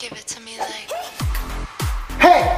Hey,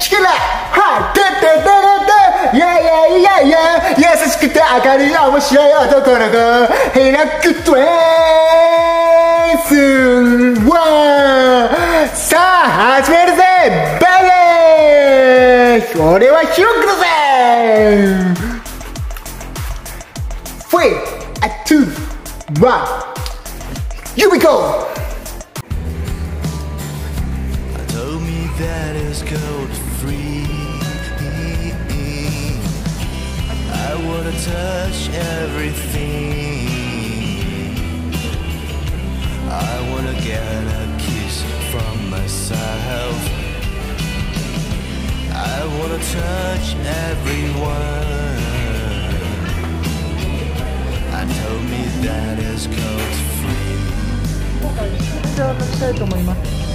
チキラはいてってってってってイェイイェイイ優しくて明るい面白い。男の子ヘイラックトエースワンさあ、始めるぜバイバイ俺は広くッだぜ。フェイ、アトー、ワン、ユミコー that is gold free. I wanna touch everything. I wanna get a kiss from myself. I wanna touch everyone. I told me that is gold free. 今回じゃあ書きたいと思います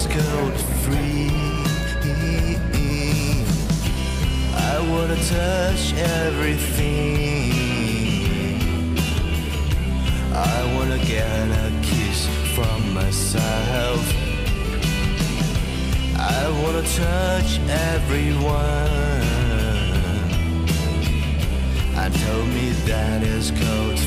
is gold free. I wanna touch everything. I wanna get a kiss from myself. I wanna touch everyone. And told me that is gold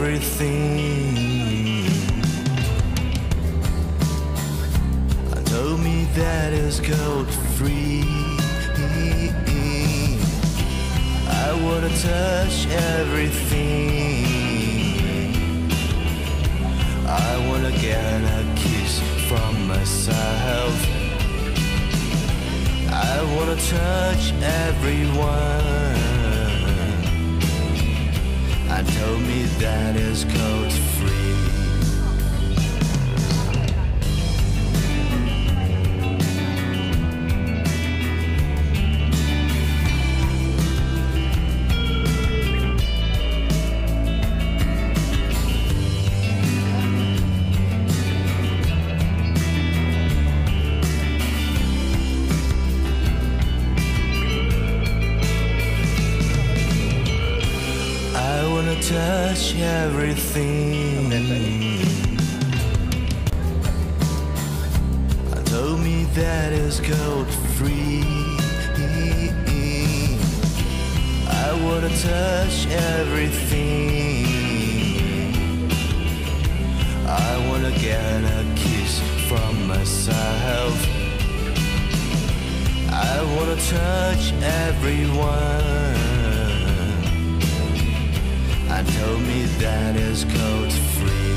everything. I told me that is gold free. I wanna touch everything. I wanna get a kiss from myself. I wanna touch everyone and told me that that is gold free. Everything. I told me that is gold free. I wanna touch everything. I wanna get a kiss from myself. I wanna touch everyone told me that that is gold free.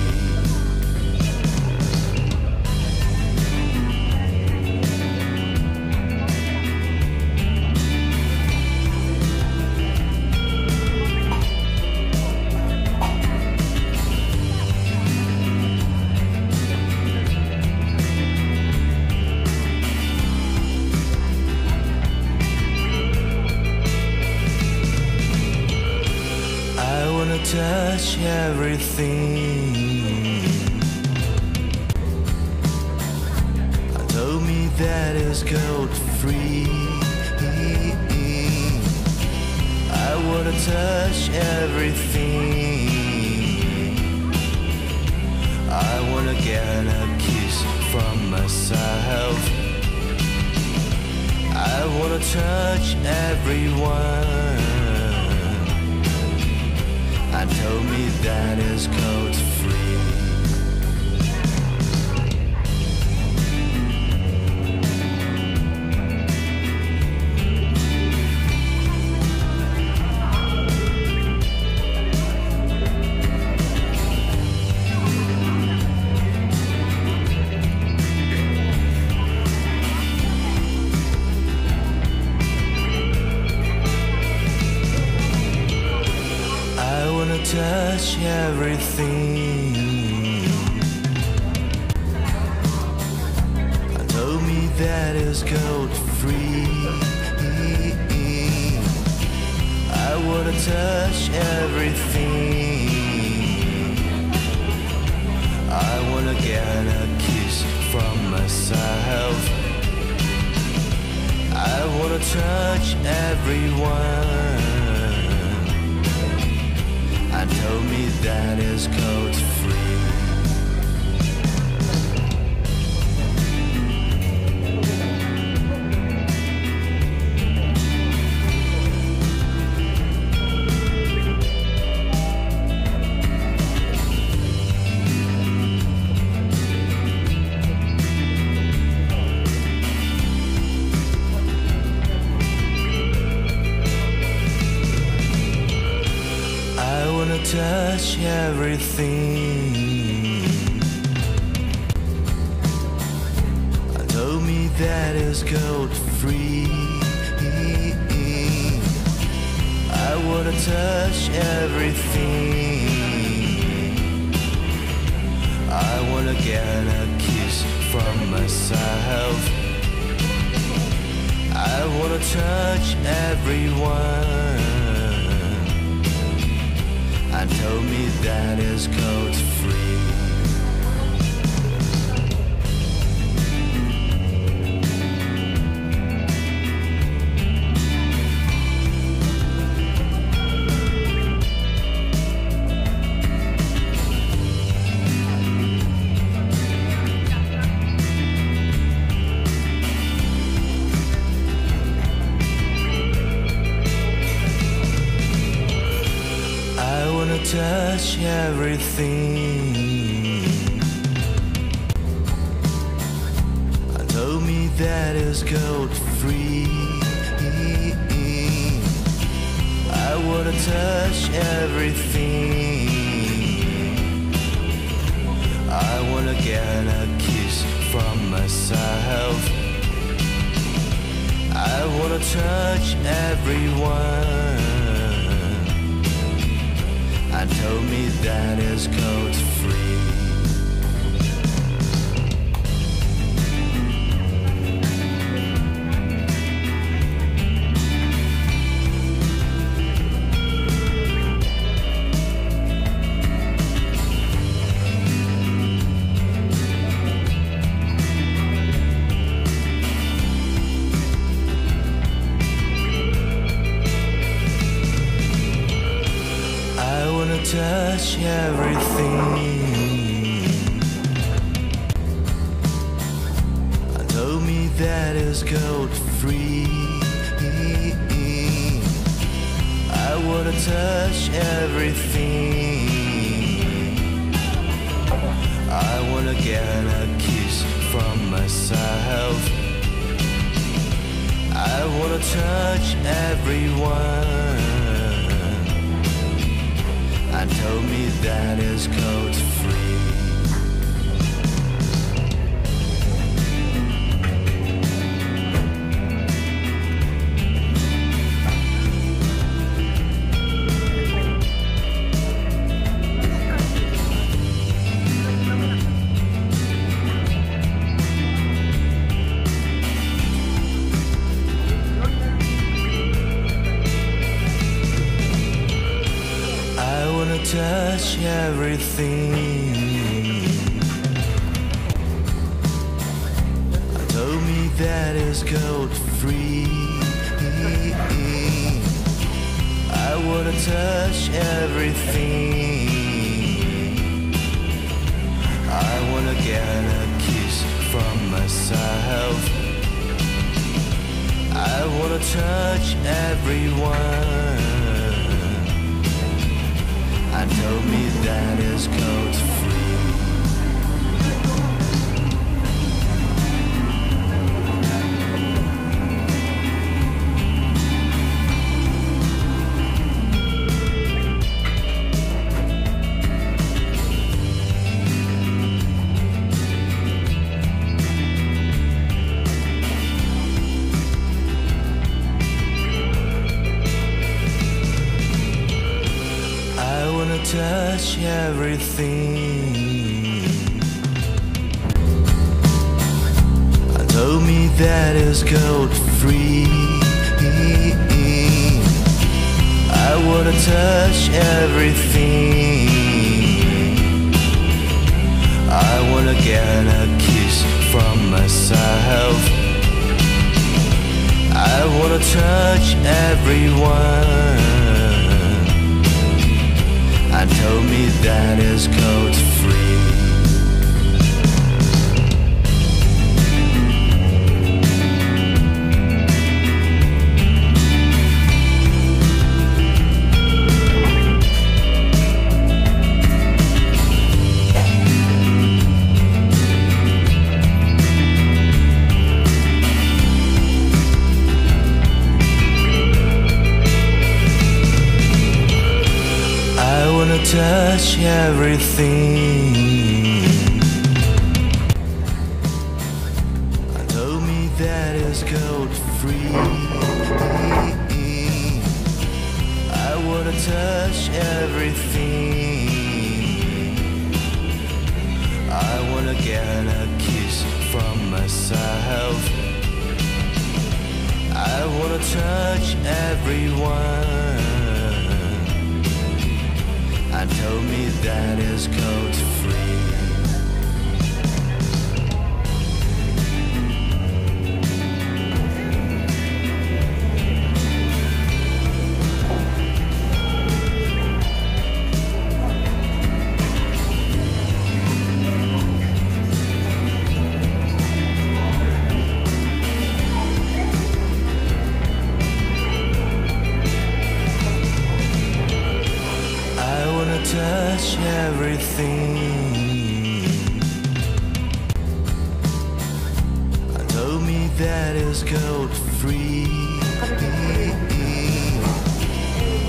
Touch everything. I told me that is gold free. I wanna touch everything. I wanna get a kiss from myself. I wanna touch everyone and told me that is gold I wanna touch everything. I wanna get a kiss from myself. I wanna touch everyone. And told me that is code free. Everything. And told me that is gold free. I wanna touch everything. I wanna get a kiss from myself. I wanna touch everyone told me that that is code free. Touch everything. And told me that is gold free. I wanna touch everything. I wanna get a kiss from myself. I wanna touch everyone told me that is code free. I wanna touch everything. I wanna get a kiss from myself. I wanna touch everyone and told me that is code everything. And told me that is gold free. I wanna touch everything. I wanna get a kiss from myself. I wanna touch everyone told me that touch everything. And told me that is gold free. I wanna touch everything. I wanna get a kiss from myself. I wanna touch everyone. Told me that is code free. Everything. Told me that gold free. I wanna touch everything. I wanna get a kiss from myself. I wanna touch everyone told me that is code everything. And told me that is gold free.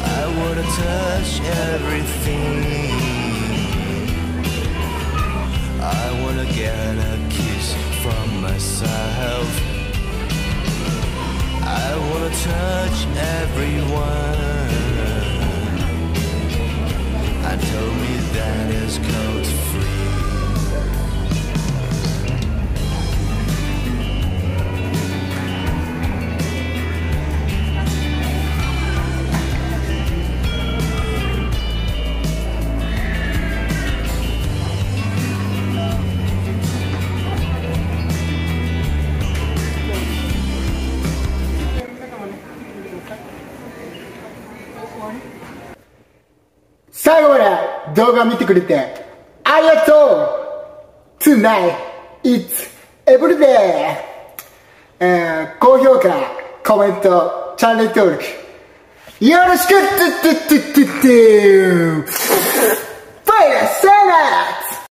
I wanna touch everything. I wanna get a kiss from myself. I wanna touch everyone is code 動画見てくれてありがとう !Tonight, it's everyday! えー高評価、コメント、チャンネル登録よろしくトゥトゥトゥトゥトゥバイバイさよなら